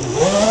Whoa!